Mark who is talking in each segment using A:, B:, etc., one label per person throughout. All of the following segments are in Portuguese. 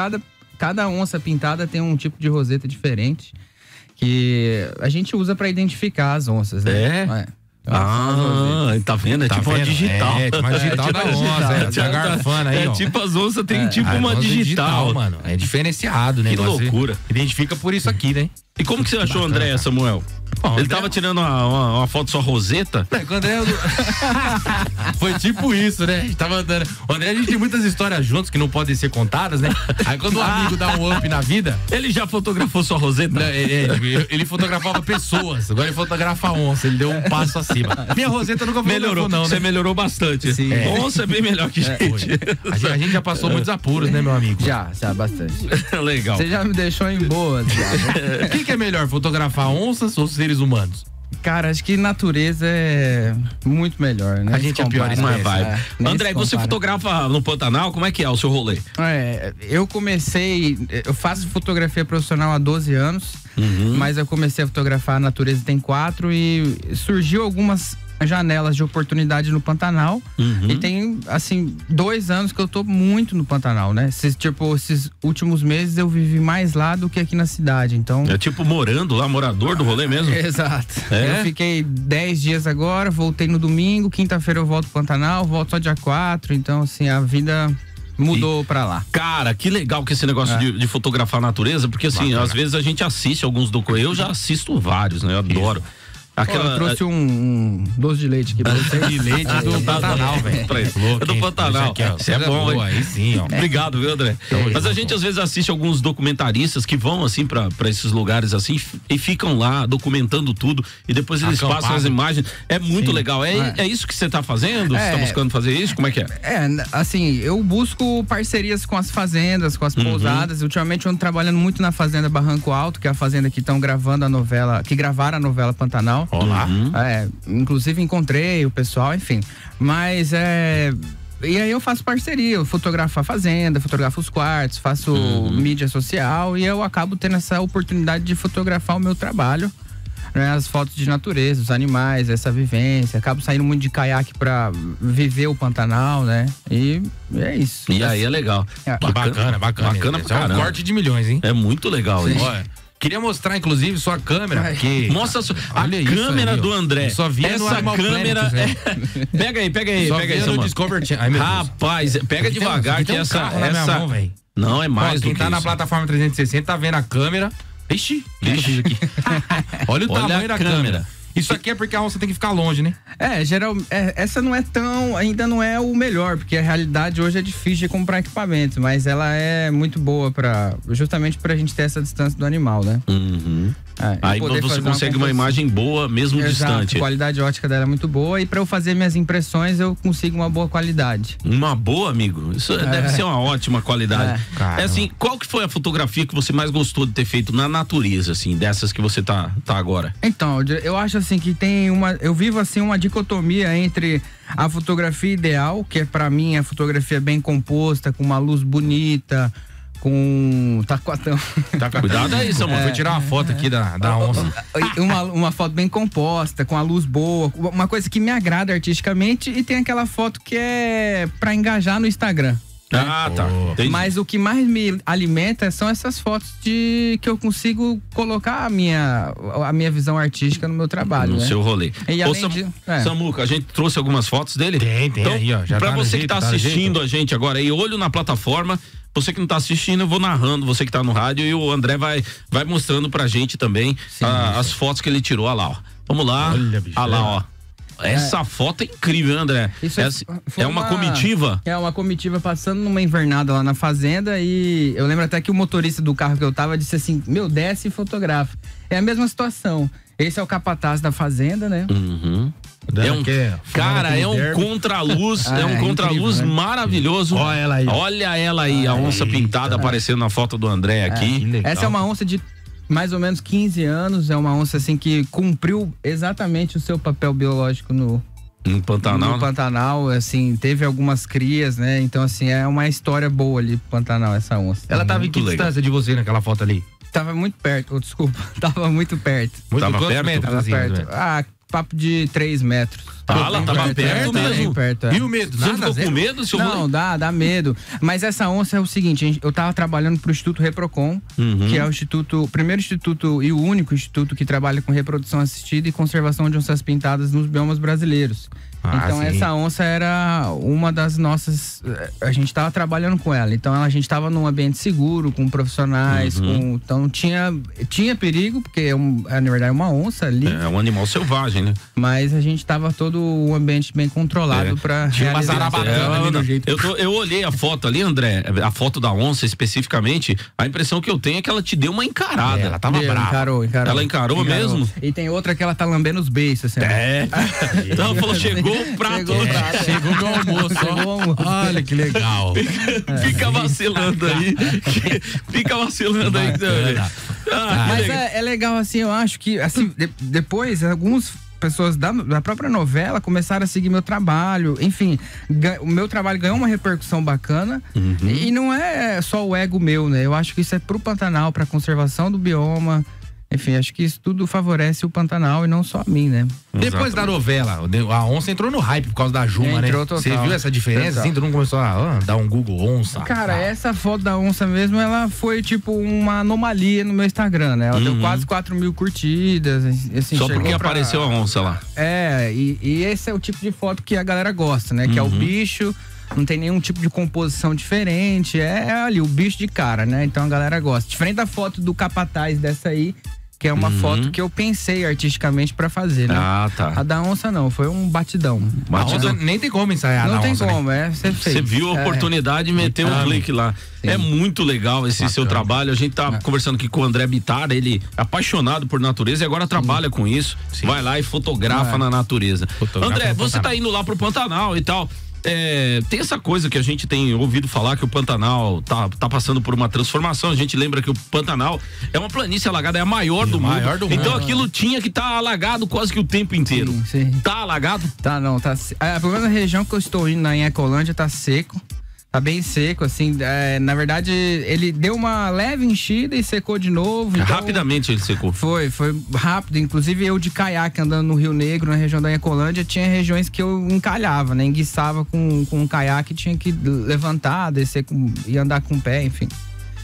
A: cada, cada onça pintada tem um tipo de roseta diferente que a gente usa para identificar as onças, né?
B: É? Ah, tá vendo? É
C: Tá
B: tipo uma
C: vendo?
B: digital.
C: É, tipo uma digital
B: tipo
C: da
B: uma
C: onça, é, tá garfando aí,
B: É
C: ó.
B: tipo as onças tem tipo
C: Ah,
B: uma
C: nossa,
B: digital.
C: mano. É diferenciado, né?
B: Que loucura.
C: Identifica por isso aqui, né?
B: E como que você achou o André, Samuel?
C: Bom,
B: Ele
C: André-
B: tava tirando uma, uma, uma foto só roseta?
C: É, com o André, eu- Foi tipo isso, né? A gente tava andando. O André, a gente tem muitas histórias juntos que não podem ser contadas, né? Aí quando o amigo dá um up na vida.
B: Ele já fotografou sua roseta?
C: né, é, é, ele- ele fotografava pessoas, agora ele fotografa onça, ele deu um passo acima. Minha roseta nunca
B: Melhorou,
C: não,
B: você
C: né?
B: melhorou bastante.
A: Sim.
B: É. Onça é bem melhor que gente.
C: A gente, a gente já passou muitos apuros, né, meu amigo?
A: Já, já, bastante.
B: Legal.
A: Você já me deixou em boa, já.
C: O que, que é melhor, fotografar onças ou seres humanos?
A: Cara, acho que natureza é muito melhor, né?
C: A gente é a pior
A: Compara.
B: Não é
C: espécie.
B: vibe.
A: É, nem
B: André, você
A: compara.
B: fotografa no Pantanal? Como é que é o seu rolê?
A: É, eu comecei, eu faço fotografia profissional há 12 anos,
B: Uhum.
A: mas eu comecei a fotografar a natureza tem quatro e surgiu algumas janelas de oportunidade no Pantanal.
B: Uhum.
A: E tem, assim, dois anos que eu tô muito no Pantanal, né? Esses, tipo, esses últimos meses eu vivi mais lá do que aqui na cidade, então...
B: É tipo morando lá, morador do rolê mesmo?
A: Exato.
B: É?
A: Eu fiquei 10 dias agora, voltei no domingo, quinta-feira eu volto pro Pantanal, volto só dia 4, então assim, a vida mudou pra lá.
B: Cara, que legal que esse negócio
A: É.
B: de, de fotografar a natureza, porque assim,
C: Bacana.
B: às vezes a gente assiste alguns documentários, eu já assisto vários, né? Eu adoro.
A: Ó,
B: Aquela,
A: eu trouxe um, um doce de leite aqui pra.
C: De leite do Pantanal, velho.
B: É do? Pantanal.
C: Isso aqui, ó.
B: É bom,
C: boa? Aí sim, ó.
B: Obrigado, viu, André?
C: Tamo
B: Mas a gente às vezes assiste alguns documentaristas que vão assim pra pra esses lugares assim e ficam lá documentando tudo e depois eles
C: Acampado.
B: passam as imagens. É muito
A: Sim.
B: legal. É,
A: É.
B: é isso que você tá fazendo? Você tá
A: É.
B: buscando fazer isso? Como é que é?
A: É, assim, eu busco parcerias com as fazendas, com as
B: Uhum.
A: pousadas. Ultimamente eu ando trabalhando muito na Fazenda Barranco Alto, que é a fazenda que estão gravando a novela, que gravaram a novela Pantanal.
C: Olá.
B: Uhum.
A: É, inclusive encontrei o pessoal, enfim. Mas é. E aí eu faço parceria, eu fotografo a fazenda, fotografo os quartos, faço
B: Uhum.
A: mídia social e eu acabo tendo essa oportunidade de fotografar o meu trabalho. Né, as fotos de natureza, os animais, essa vivência. Acabo saindo muito de caiaque pra viver o Pantanal, né? E é isso.
B: E aí é legal.
A: É.
C: Bacana, bacana.
B: Bacana pra
C: é um corte de milhões, hein?
B: É muito legal isso.
C: Olha, queria mostrar, inclusive, sua câmera. Porque...
B: Mostra a, sua- a
C: Olha isso
B: câmera
C: aí,
B: do André.
C: Eu só via
B: Essa câmera. É- Pega aí, pega aí,
C: Só
B: pega aí,
C: no. Discovery. Ai.
B: Rapaz, pega
C: Aqui tem um-
B: devagar
C: aqui
B: que
C: tem um
B: essa.
C: carro na minha
B: essa...
C: mão, velho.
B: Não, é mais
C: Ó,
B: do
C: quem
B: que
C: tá na
B: isso.
C: plataforma 360 tá vendo a câmera. Ixi, o que, que eu fiz aqui? Olha o
B: Olha
C: tamanho
B: a
C: da
B: câmera.
C: câmera. Isso aqui é porque a onça tem que ficar longe, né?
A: É, geral, é, essa não é tão, ainda não é o melhor, porque a realidade hoje é difícil de comprar equipamento, mas ela é muito boa para justamente pra gente ter essa distância do animal, né?
B: Uhum.
A: É,
B: Aí
A: poder
B: você consegue uma
A: composição.
B: imagem boa, mesmo
A: Exato,
B: distante.
A: A qualidade ótica dela é muito boa e pra eu fazer minhas impressões eu consigo uma boa qualidade.
B: Uma boa, amigo. Isso deve ser uma ótima qualidade.
C: É.
B: É assim, qual que foi a fotografia que você mais gostou de ter feito na natureza, assim, dessas que você tá, tá agora?
A: Então, eu acho assim que tem uma. Eu vivo assim uma dicotomia entre a fotografia ideal, que é para mim a fotografia bem composta, com uma luz bonita, com taquatão.
C: Tá
B: Cuidado aí, Samuel.
C: Vou tirar uma foto aqui da, da onça.
A: uma, uma foto bem composta, com a luz boa, uma coisa que me agrada artisticamente e tem aquela foto que é para engajar no Instagram.
B: Ah, tá.
C: Boa.
B: Entendi.
A: Mas o que mais me alimenta são essas fotos de que eu consigo colocar a minha, a minha visão artística no meu trabalho.
B: no
A: né?
B: seu rolê.
A: E
B: Ô,
A: além
B: Sam-
A: de- é.
B: Samuca, a gente trouxe algumas fotos dele?
C: Tem, tem
B: então,
C: aí, ó, já
B: pra
C: tá
B: você
C: jeito,
B: que tá
C: tá
B: assistindo
C: jeito.
B: a gente agora aí, olho na plataforma. Você que não tá assistindo, eu vou narrando, você que tá no rádio e o André vai, vai mostrando pra gente também
A: Sim,
B: ah, as fotos que ele tirou. Olha lá, ó. Vamos lá.
C: Olha, bicho,
B: Olha lá,
C: é.
B: ó. Essa foto é incrível, André.
A: Isso é-
B: Essa-
A: foi
B: é uma, comitiva.
A: É uma comitiva passando numa invernada lá na fazenda e eu lembro até que o motorista do carro que eu tava disse assim: Meu, desce e fotografa. É a mesma situação. Esse é o capataz da fazenda, né?
B: Uhum. É um,
C: é
B: cara, é um contraluz,
A: Ah,
B: é um
A: é
B: contraluz
A: né?
B: maravilhoso.
C: Olha ela aí.
B: Olha ela aí, a onça
C: Eita.
B: pintada aparecendo na foto do André
C: Que
B: aqui.
C: legal.
A: Essa é uma onça de mais ou menos 15 anos. É uma onça assim que cumpriu exatamente o seu papel biológico no,
B: No Pantanal.
A: no Pantanal. Assim, teve algumas crias, né? Então, assim, é uma história boa ali pro Pantanal, essa onça.
C: Ela tava em
B: Muito
C: que
B: legal.
C: distância de você naquela foto ali?
A: Tava muito perto, oh, desculpa. Tava muito perto.
C: Muito
B: Tava
C: quantos
B: perto?
C: metros,
A: Tava
C: assim,
A: perto. Ah, papo de 3 metros.
B: Fala, tava perto
A: é,
B: mesmo.
A: bem perto, é.
C: E o medo?
B: Você
C: Nada,
B: ficou com medo, seu
A: Não, dá, dá medo. Mas essa onça é o seguinte, eu tava trabalhando pro Instituto Reprocon,
B: Uhum.
A: que é o instituto, o primeiro instituto e o único instituto que trabalha com reprodução assistida e conservação de onças pintadas nos biomas brasileiros.
C: Ah,
A: então
C: sim.
A: essa onça era uma das nossas, eh, a gente tava trabalhando com ela. Então a gente tava num ambiente seguro, com profissionais,
B: Uhum.
A: com, então tinha tinha perigo, porque é, um, é, na verdade é uma onça ali,
B: É um animal selvagem, né?
A: mas a gente tava todo o ambiente bem controlado
B: É.
A: para
C: Tinha uma zarabatana ali no jeito.
B: Eu, tô- eu olhei a foto ali, André, a foto da onça especificamente. A impressão que eu tenho é que ela te deu uma encarada.
C: É, ela tava
A: Deu,
C: brava.
A: Encarou, encarou.
B: Ela encarou mesmo?
A: E tem outra que ela tá lambendo os beiços, assim.
B: É. Então ela falou: chegou o prato.
A: Chegou o prato.
C: Chegou meu almoço.
A: Chegou o almoço.
C: Olha que legal.
B: Fica vacilando aí. Fica vacilando aí. Ah, que
A: Mas é, é legal, assim, eu acho que, assim, de- depois, algumas pessoas da, da própria novela começaram a seguir meu trabalho. Enfim, o meu trabalho ganhou uma repercussão bacana.
B: Uhum.
A: E não é só o ego meu, né? Eu acho que isso é pro Pantanal, pra conservação do bioma. Enfim, acho que isso tudo favorece o Pantanal e não só a mim, né?
C: Depois da novela, a onça entrou no hype por causa da Juma,
A: Entrou
C: né?
A: total.
C: Você viu essa diferença?
A: Total.
C: Assim, todo mundo começou a ah, dar um Google onça.
A: Cara,
C: tá.
A: essa foto da onça mesmo, ela foi tipo uma anomalia no meu Instagram, né? Ela deu quase 4 mil curtidas. Assim,
B: Só
A: chegou
B: porque
A: pra-
B: apareceu a onça lá.
A: É, e, e esse é o tipo de foto que a galera gosta, né? Que é o bicho, não tem nenhum tipo de composição diferente. É ali, o bicho de cara, né? Então a galera gosta. Diferente da foto do capataz dessa aí, que é uma foto que eu pensei artisticamente pra fazer, né?
B: Ah, tá.
A: A da onça não, foi um batidão.
C: A
B: Batidão.
C: onça nem tem como ensaiar
A: não tem
C: onça, né?
A: como, é, você fez.
B: Você viu a
A: É.
B: oportunidade e meteu um clique lá. É muito legal esse seu
C: Bacana.
B: trabalho. A gente tá conversando aqui com o André Bitar, ele é apaixonado por natureza e agora trabalha com isso. Vai lá e fotografa na natureza.
C: Fotografa
B: André, você tá indo lá pro Pantanal e tal. É, tem essa coisa que a gente tem ouvido falar que o Pantanal tá, tá passando por uma transformação. A gente lembra que o Pantanal é uma planície alagada, é a maior do mundo.
C: maior do mundo.
B: Então aquilo tinha que estar alagado quase que o tempo inteiro.
A: Sim, sim.
B: Tá alagado?
A: Tá, não, tá. se- É, pelo menos na região que eu estou indo, na Ecolândia, tá seco. Tá bem seco, assim. é, na verdade, ele deu uma leve enchida e secou de novo. então-
B: Rapidamente ele secou.
A: Foi, foi rápido. Inclusive, eu de caiaque andando no Rio Negro, na região da Ecolândia, tinha regiões que eu encalhava, né? Enguiçava com, com um caiaque, tinha que levantar, descer com, e andar com o pé, enfim.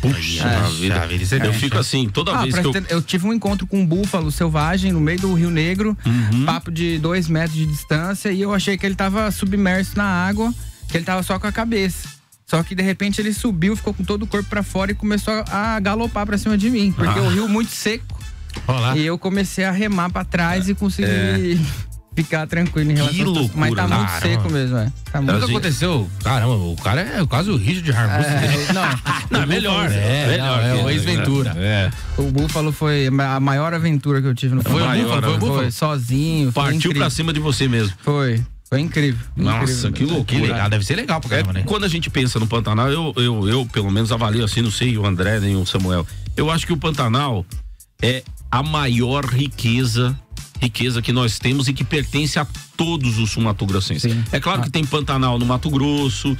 B: Puxa
C: É,
B: vida.
C: já vi, isso é
B: Eu fico assim, toda
A: Ah,
B: vez que eu.
A: ter- eu tive um encontro com um búfalo selvagem no meio do Rio Negro,
B: Uhum.
A: papo de dois metros de distância, e eu achei que ele tava submerso na água, que ele tava só com a cabeça. Só que de repente ele subiu, ficou com todo o corpo pra fora e começou a galopar pra cima de mim, porque
B: Ah.
A: o rio muito seco.
C: Olha lá.
A: E eu comecei a remar pra trás e consegui ficar tranquilo em relação
B: Que
A: a tudo. Mas tá
B: loucura,
A: muito
C: cara.
A: seco mesmo, é. Tá
C: Nunca
A: muito
B: gente-
C: aconteceu. Caramba, o cara é quase o Richard Ramos.
A: é, não,
B: Não, é melhor.
C: É,
B: melhor.
C: não, é
B: que-
C: o ex-Ventura.
B: É.
A: o búfalo foi a maior aventura que eu tive no
C: Foi o.
B: Búfalo, foi o
C: Búfalo?
A: Foi sozinho, foi
B: Partiu pra cima de você mesmo.
A: Foi, foi incrível.
B: Nossa,
A: incrível.
B: que loucura.
C: Que legal, deve ser legal pra
B: É,
C: caramba, né?
B: quando a gente pensa no Pantanal, eu, eu, eu pelo menos avalio assim, não sei o André nem o Samuel. Eu acho que o Pantanal é a maior riqueza riqueza que nós temos e que pertence a todos os sumatogrossenses.
A: Sim.
B: É claro que tem Pantanal no Mato Grosso,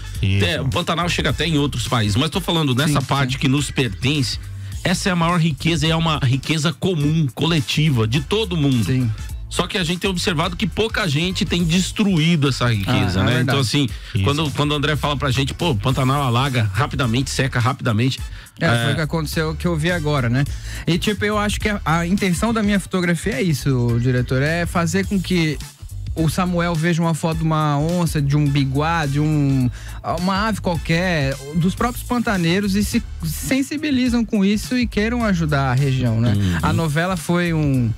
B: o Pantanal chega até em outros países, mas tô falando nessa
A: Sim,
B: parte que nos pertence, essa é a maior riqueza e é uma riqueza comum, coletiva, de todo mundo.
A: Sim.
B: Só que a gente tem observado que pouca gente tem destruído essa riqueza,
A: Ah, é
B: né? Então, assim,
C: Isso.
B: quando, quando o André fala pra gente, pô, Pantanal alaga rapidamente, seca rapidamente.
A: É, foi o que aconteceu que eu vi agora, né? E tipo, eu acho que a, a intenção da minha fotografia é isso, diretor, é fazer com que o Samuel veja uma foto de uma onça, de um biguá, de um uma ave qualquer, dos próprios pantaneiros e se sensibilizam com isso e queiram ajudar a região, né?
B: Uhum.
A: A novela foi um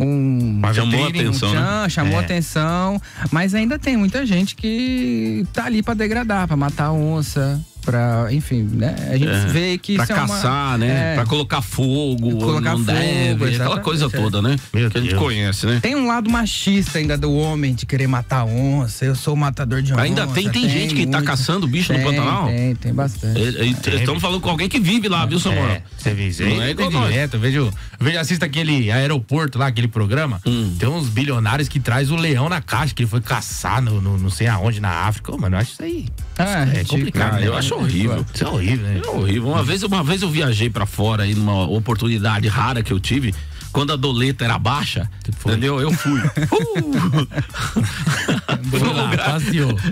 A: um
B: Chamou a
A: vitrine,
B: atenção,
A: um
B: né?
A: tchan, chamou
C: É.
A: atenção, mas ainda tem muita gente que tá ali pra degradar, pra matar a onça, pra, enfim, né? A gente
B: É,
A: vê que
B: pra
A: isso é uma-
B: caçar, né?
A: é.
B: Pra colocar fogo,
A: Colocar
B: não
A: fogo,
B: deve, aquela coisa
A: é.
B: toda, né?
C: Meu
B: que a gente
C: Deus.
B: conhece, né?
A: Tem um lado machista ainda do homem de querer matar a onça. Eu sou o matador de onça.
B: Ainda tem, tem, gente que tá
A: muito.
B: caçando bicho no
A: Tem,
B: Pantanal?
A: Tem, tem bastante.
B: É, é, Estamos falando com alguém que vive lá, viu, Samuel?
C: É, você vê isso
B: Não é
C: é
B: igual nós.
C: direto. Eu vejo, eu vejo, assista aquele aeroporto lá, aquele programa.
B: Hum.
C: Tem uns bilionários que traz o leão na caixa, que ele foi caçar no, no- não sei aonde, na África. Ô, mano, eu acho isso aí.
A: Ah,
C: é
A: ridículo.
C: complicado. Né?
B: eu acho horrível.
C: Isso é horrível, né?
B: É horrível. Uma vez, uma vez eu viajei pra fora aí numa oportunidade rara que eu tive. quando a doleta era baixa, entendeu? Eu fui. Uh!
C: Foi lá, passeou.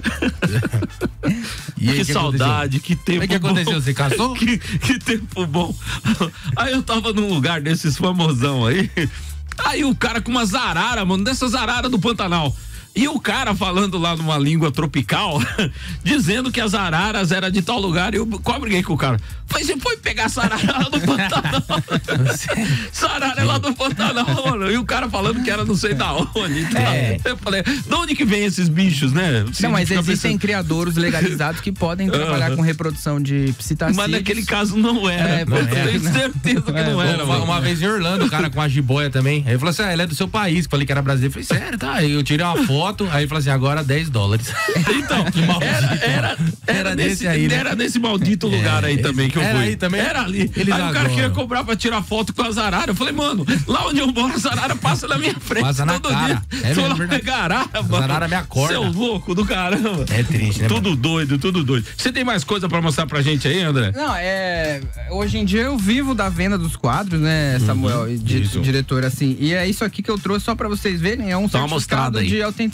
B: Que, que saudade, que tempo
C: O que aconteceu? Bom. Você casou?
B: Que, que tempo bom. Aí eu tava num lugar desses famosão aí. Aí o cara com uma zarara, mano, dessas araras do Pantanal. E o cara falando lá numa língua tropical, dizendo que as araras era de tal lugar. E eu quase briguei com o cara. Falei, você foi pegar essa arara lá do Pantanal? essa arara é lá do Pantanal, mano. E o cara falando que era não sei da onde. Então, é. Eu falei, de onde que vem esses bichos, né?
A: Se não, mas existem pensando... criadores legalizados que podem trabalhar com reprodução de psitacídeos.
B: Mas naquele caso não era. É, não eu era. tenho certeza que não era.
C: Uma, uma, vez em Orlando, o cara com a jiboia também. Aí ele falou assim: ah, ele é do seu país. Falei que era brasileiro. Eu falei, sério, tá? Aí eu tirei uma foto foto, aí falou assim, agora 10 dólares.
B: Então, que maldito. Era, era, era, nesse, aí, né? era nesse maldito é, lugar aí também que eu
C: era
B: fui.
C: Aí também?
B: Era ali. Eles aí agora. o cara queria cobrar pra tirar foto com as araras. Eu falei, mano, lá onde eu moro, as araras passam na minha frente
C: passa na todo cara. dia.
B: É mesmo, lá pegar arara, mano. As
C: araras me acordam.
B: Seu louco do caramba.
C: É triste, né?
B: Tudo
C: mano?
B: doido, tudo doido. Você tem mais coisa pra mostrar pra gente aí, André?
A: Não, é. Hoje em dia eu vivo da venda dos quadros, né, Samuel, uhum, di, diretor, assim. E é isso aqui que eu trouxe só pra vocês verem. É um Dá certificado de autenticidade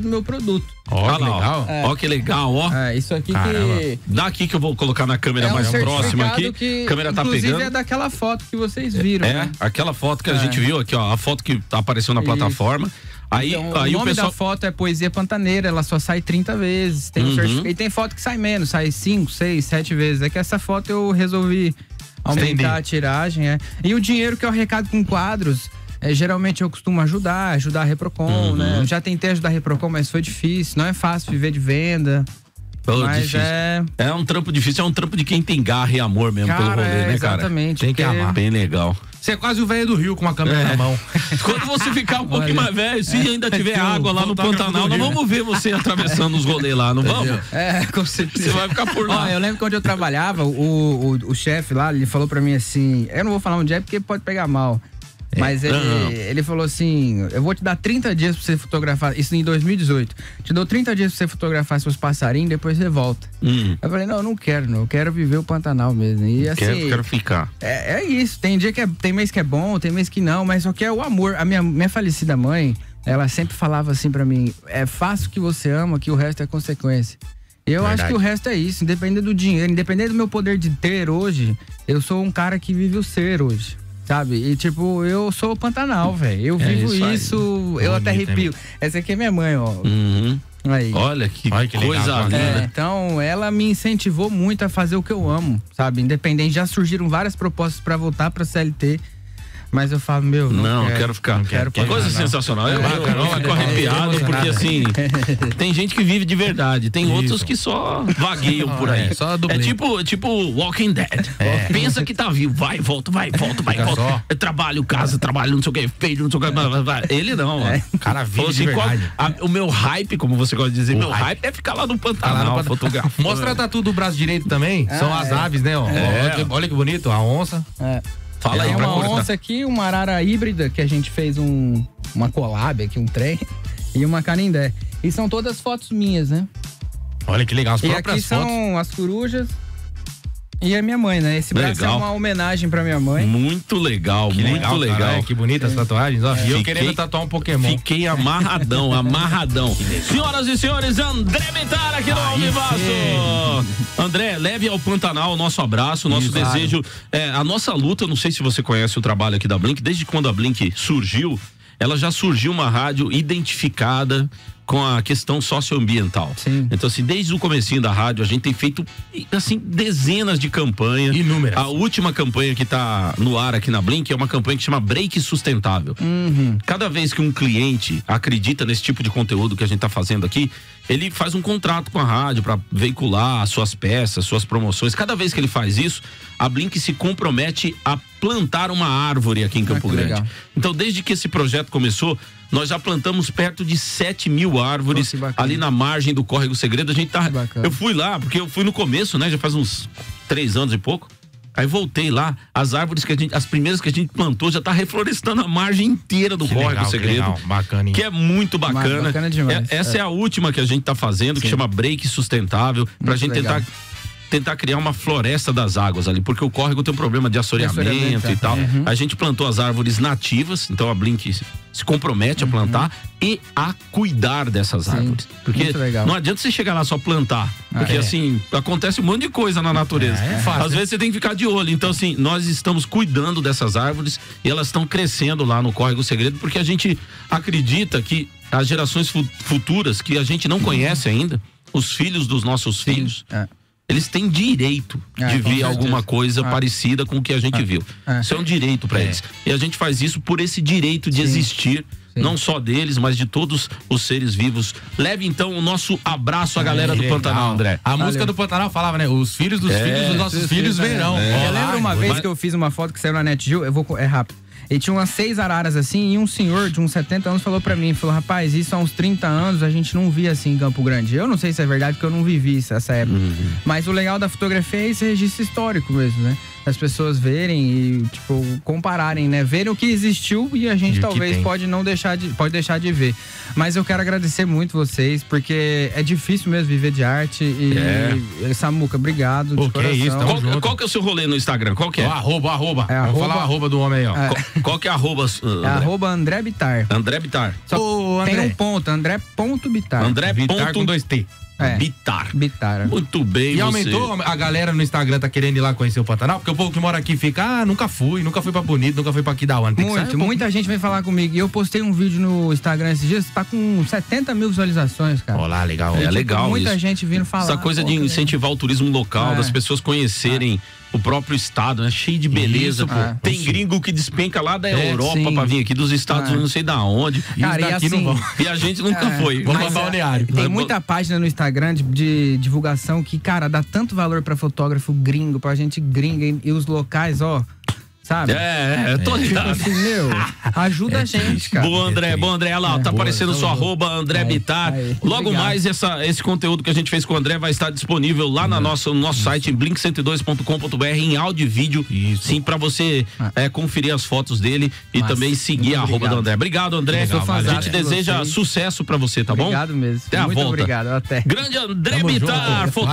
A: do meu produto.
B: Ó, que legal. É. Ó, que legal, ó.
A: É, isso aqui Caramba. que.
B: Dá aqui que eu vou colocar na câmera é um mais próxima aqui.
A: Que,
B: a câmera tá
A: pegando. é daquela foto que vocês viram.
B: É,
A: né?
B: aquela foto que a é. gente viu aqui, ó. A foto que apareceu na plataforma. Aí,
A: então,
B: aí
A: o nome
B: o pessoal...
A: da foto é Poesia Pantaneira, ela só sai 30 vezes. Tem uhum. um E tem foto que sai menos, sai 5, 6, 7 vezes. É que essa foto eu resolvi aumentar Entendi. a tiragem, é. E o dinheiro que eu arrecado com quadros, é, geralmente eu costumo ajudar, ajudar a Reprocon, uhum. né? Eu já tentei ajudar a Reprocon, mas foi difícil. Não é fácil viver de venda.
B: Oh, mas difícil. é... é um trampo difícil, é um trampo de quem tem garra e amor mesmo
A: cara,
B: pelo rolê,
A: é,
B: né, cara?
A: Exatamente.
B: Tem que amar. Bem legal.
C: Você é quase o velho do Rio com uma câmera é. na mão.
B: Quando você ficar um pouquinho mais velho, se é. ainda tiver água lá no Pantanal, nós vamos ver você atravessando os rolês lá, não vamos?
A: É, com certeza.
B: Você vai ficar por lá.
A: Ó, eu lembro que onde eu trabalhava, o, o, o chefe lá, ele falou pra mim assim: eu não vou falar onde é porque pode pegar mal. É. Mas ele, ele falou assim: eu vou te dar 30 dias pra você fotografar. Isso em 2018. Te dou 30 dias pra você fotografar seus passarinhos, depois você volta.
B: Hum.
A: Eu falei, não, eu não quero, não. Eu quero viver o Pantanal mesmo. E assim.
B: Quero, quero ficar.
A: É, é isso. Tem dia que é, tem mês que é bom, tem mês que não, mas só que é o amor. A minha, minha falecida mãe, ela sempre falava assim para mim: é fácil que você ama, que o resto é consequência. Eu Verdade. acho que o resto é isso, independente do dinheiro, independente do meu poder de ter hoje, eu sou um cara que vive o ser hoje. Sabe? E tipo, eu sou Pantanal, velho. Eu é vivo isso, isso eu até arrepio. Essa aqui é minha mãe, ó.
B: Uhum. Aí. Olha que, Olha que coisa linda.
A: É, então, ela me incentivou muito a fazer o que eu amo, sabe? Independente, já surgiram várias propostas para voltar para CLT. Mas eu falo, meu, não,
B: não
A: quero,
B: quero ficar. Não
A: quero
B: que coisa sensacional. Eu, eu, eu fico arrepiado porque assim, tem gente que vive de verdade, tem Isso. outros que só vagueiam por aí. É, é tipo, tipo Walking Dead. É. Pensa que tá vivo, vai, volta, vai, volta, vai, volta. Só. Trabalho, casa, trabalho, não sei o que, feio, não sei o que. Ele não, é.
C: O cara vive assim, de verdade.
B: Qual, a, o meu hype, como você gosta de dizer, o meu hype. hype é ficar lá no Pantanal, lá
C: fotografar. Mostra a tatu do braço direito também. São as aves, né? Olha que, olha que bonito, a onça.
A: É. Fala aí, uma onça aqui, uma arara híbrida que a gente fez um, uma collab aqui, um trem, e uma canindé. E são todas fotos minhas, né?
C: Olha que legal, as
A: e próprias aqui fotos. são as corujas, e a minha mãe, né? Esse braço legal. é uma homenagem pra minha mãe.
B: Muito legal, que muito legal. legal. Caralho,
C: que bonitas é. tatuagens, ó. É. E eu querendo tatuar um Pokémon.
B: Fiquei amarradão, amarradão. Senhoras e senhores, André Bitar aqui no Alvivaço. André, leve ao Pantanal o nosso abraço, o nosso Isso, desejo. É, a nossa luta, não sei se você conhece o trabalho aqui da Blink, desde quando a Blink surgiu, ela já surgiu uma rádio identificada com a questão socioambiental.
A: Sim.
B: Então, assim, desde o comecinho da rádio, a gente tem feito, assim, dezenas de campanhas.
C: Inúmeras.
B: A última campanha que está no ar aqui na Blink é uma campanha que chama Break Sustentável.
A: Uhum.
B: Cada vez que um cliente acredita nesse tipo de conteúdo que a gente está fazendo aqui, ele faz um contrato com a rádio para veicular suas peças, suas promoções. Cada vez que ele faz isso, a Blink se compromete a plantar uma árvore aqui em ah, Campo ah, Grande. Legal. Então, desde que esse projeto começou, nós já plantamos perto de 7 mil árvores ali na margem do Córrego Segredo. A gente tá. Eu fui lá, porque eu fui no começo, né? Já faz uns três anos e pouco. Aí voltei lá, as árvores que a gente, as primeiras que a gente plantou já tá reflorestando a margem inteira do Córrego Segredo. Que, legal,
C: bacana, hein?
B: que é muito bacana.
A: bacana demais.
B: É, essa é. é. a última que a gente tá fazendo, Sim. que chama Break Sustentável, pra muito gente legal. tentar tentar criar uma floresta das águas ali, porque o córrego tem um problema de assoreamento,
A: assoreamento,
B: e tal.
A: uhum.
B: A gente plantou as árvores nativas, então a Blink se compromete a plantar e a cuidar dessas
A: Uhum. Sim,
B: árvores. Porque não adianta você chegar lá só plantar, porque
C: é.
B: assim, acontece um monte de coisa na natureza.
C: É, é
B: Às vezes você tem que ficar de olho. Então assim, nós estamos cuidando dessas árvores e elas estão crescendo lá no Córrego Segredo, porque a gente acredita que as gerações fu- futuras que a gente não conhece ainda, os filhos dos nossos filhos,
A: É.
B: eles têm direito
A: É,
B: de ver
A: certeza.
B: alguma coisa
A: É.
B: parecida com o que a gente viu.
A: É.
B: Isso é um direito para eles. E a gente faz isso por esse direito de existir.
A: Sim.
B: Não só deles, mas de todos os seres vivos. Leve então o nosso abraço à galera do
C: Legal.
B: Pantanal, André.
C: A música do Pantanal falava, né? Os filhos dos
B: É,
C: filhos dos nossos
A: Sim,
C: filhos
A: sim,
C: verão.
A: é. Eu lembro uma
C: mas-
A: vez que eu fiz uma foto que saiu na NetGeo, eu vou. É rápido. E tinha umas seis araras assim, e um senhor de uns 70 anos falou pra mim, falou, rapaz, isso há uns 30 anos a gente não via assim em Campo Grande. Eu não sei se é verdade, porque eu não vivi isso, essa época. Mas o legal da fotografia é esse registro histórico mesmo, né? As pessoas verem e, tipo, compararem, né? Verem o que existiu e a
C: E o
A: gente
C: que
A: talvez
C: tem.
A: pode não deixar de, pode deixar de ver. Mas eu quero agradecer muito vocês, porque é difícil mesmo viver de arte. E, e Samuca, obrigado.
C: Pô,
A: de
C: que é isso,
A: coração.
B: Qual,
C: junto.
B: qual que é o seu rolê no Instagram? Qual que é?
C: Ó, arroba, arroba.
A: É, arroba-
C: falar o arroba do homem aí, ó.
A: É.
B: Qual, qual que é arroba, uh,
A: É
B: André?
A: arroba André Bitar.
B: André Bitar.
A: Só
C: Ô,
A: tem
C: André.
A: um ponto, André ponto Bitar.
B: André
C: Vitar
B: ponto
C: com dois T.
A: É.
B: Bitar.
A: Bitar.
B: Muito bem,
C: E
B: você.
C: aumentou a galera no Instagram tá querendo ir lá conhecer o Pantanal? Porque o povo que mora aqui fica, ah, nunca fui, nunca fui pra Bonito, nunca fui pra Aquidauana. Tem que
A: Muito,
C: um
A: muita gente vem falar comigo. E eu postei um vídeo no Instagram esses dias, tá com 70 mil visualizações, cara.
C: Ó lá, legal.
B: É
A: tipo,
B: legal
A: Muita
B: isso.
A: gente vindo falar.
B: Essa coisa
A: pô,
B: de incentivar o turismo local,
A: É.
B: das pessoas conhecerem o próprio estado, né? Cheio de beleza.
C: Isso,
B: pô.
A: é.
B: Tem gringo que despenca lá da
C: É,
B: Europa pra vir aqui, dos estados
A: É.
B: não sei da onde.
C: E
A: Cara, e assim-.
B: E a gente nunca
A: É,
B: foi.
C: Vamos pra
A: é,
C: balneário.
A: Tem
B: Mas,
A: muita página no Instagram de, de divulgação que, cara, dá tanto valor pra fotógrafo gringo, pra gente gringa e, e os locais, ó. Sabe?
B: É, é, tô ligado.
A: Assim, meu, ajuda a gente, cara.
B: Boa, André, bom, André. Olha lá, tá
C: Boa,
B: aparecendo
C: tamo
B: sua arroba André
A: Aí,
B: Bitar.
A: aí,
B: Logo
A: obrigado.
B: mais, essa, esse conteúdo que a gente fez com o André vai estar disponível lá na nossa, no nosso site, blink102.com.br, em áudio e vídeo.
C: Isso.
B: Sim, pra você é, conferir as fotos dele e
A: Massa.
B: também seguir a arroba do
A: obrigado.
B: André. Obrigado, André.
C: Legal,
B: a gente
A: de
B: deseja
A: vocês.
B: sucesso pra você, tá bom?
A: Obrigado mesmo.
B: Até a
A: Muito
B: volta.
A: obrigado. Até.
B: Grande André
C: Tamo.
B: Bitar, fotógrafo.